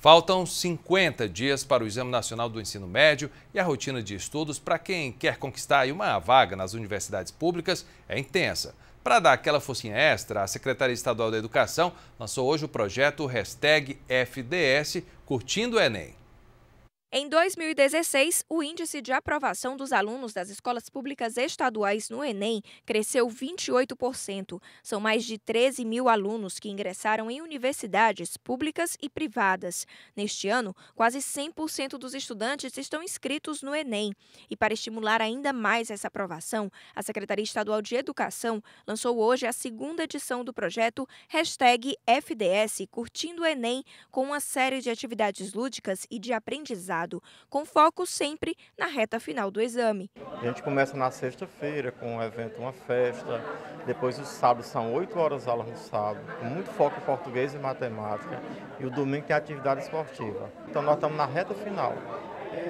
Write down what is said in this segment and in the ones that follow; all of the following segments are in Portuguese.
Faltam 50 dias para o Exame Nacional do Ensino Médio e a rotina de estudos para quem quer conquistar uma vaga nas universidades públicas é intensa. Para dar aquela focinha extra, a Secretaria Estadual da Educação lançou hoje o projeto FDS Curtindo o Enem. Em 2016, o índice de aprovação dos alunos das escolas públicas estaduais no Enem cresceu 28%. São mais de 13 mil alunos que ingressaram em universidades públicas e privadas. Neste ano, quase 100% dos estudantes estão inscritos no Enem. E para estimular ainda mais essa aprovação, a Secretaria Estadual de Educação lançou hoje a segunda edição do projeto FDS Curtindo o Enem, com uma série de atividades lúdicas e de aprendizagem com foco sempre na reta final do exame. A gente começa na sexta-feira com um evento, uma festa, depois os sábados são 8 horas aulas no sábado, com muito foco em português e matemática, e o domingo tem atividade esportiva. Então nós estamos na reta final.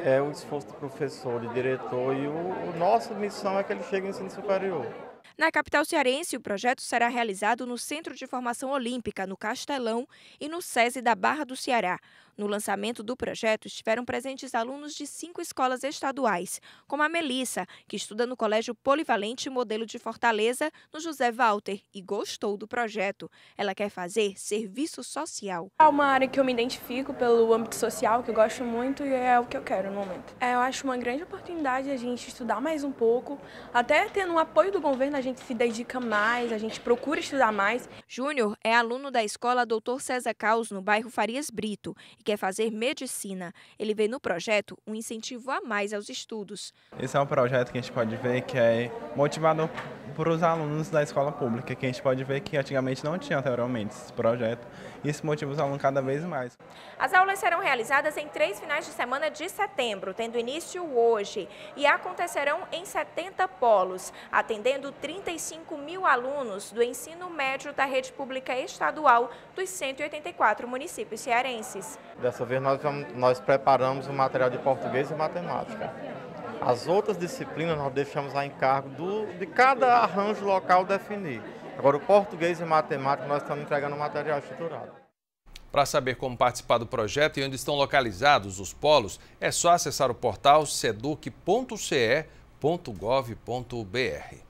É o esforço do professor, do diretor, e o, o nossa missão é que ele chegue no ensino superior. Na capital cearense, o projeto será realizado no Centro de Formação Olímpica, no Castelão, e no SESI da Barra do Ceará. No lançamento do projeto estiveram presentes alunos de cinco escolas estaduais, como a Melissa, que estuda no Colégio Polivalente Modelo de Fortaleza, no José Walter, e gostou do projeto. Ela quer fazer serviço social. É uma área que eu me identifico pelo âmbito social, que eu gosto muito e é o que eu quero no momento. É, eu acho uma grande oportunidade a gente estudar mais um pouco, até tendo o apoio do governo, a gente se dedica mais, a gente procura estudar mais. Júnior é aluno da escola Doutor César Caos, no bairro Farias Brito, quer fazer medicina. Ele vê no projeto um incentivo a mais aos estudos. Esse é um projeto que a gente pode ver que é motivador para os alunos da escola pública, que a gente pode ver que antigamente não tinha anteriormente esse projeto. E isso motiva os alunos cada vez mais. As aulas serão realizadas em três finais de semana de setembro, tendo início hoje, e acontecerão em 70 polos, atendendo 35 mil alunos do ensino médio da rede pública estadual dos 184 municípios cearenses. Dessa vez nós, nós preparamos o material de português e matemática. As outras disciplinas nós deixamos a encargo do, de cada arranjo local definir. Agora, o português e matemática nós estamos entregando material estruturado. Para saber como participar do projeto e onde estão localizados os polos, é só acessar o portal seduc.ce.gov.br.